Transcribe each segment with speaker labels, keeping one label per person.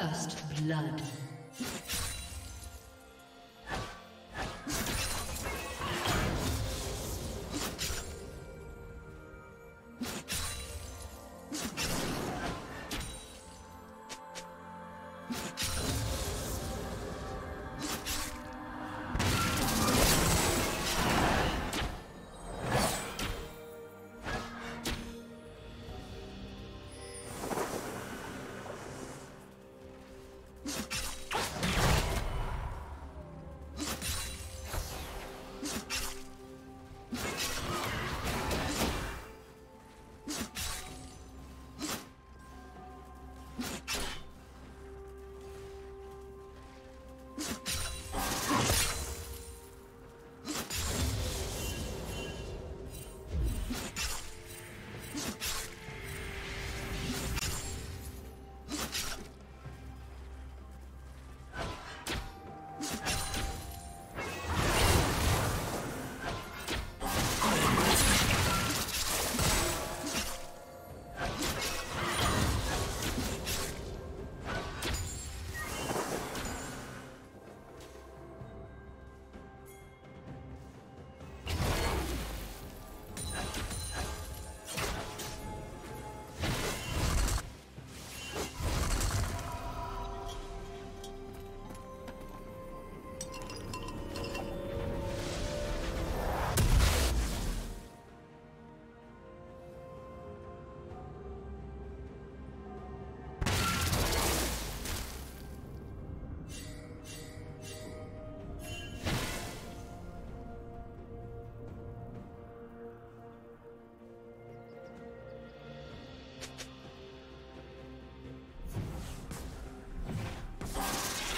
Speaker 1: First blood.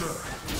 Speaker 1: Sure.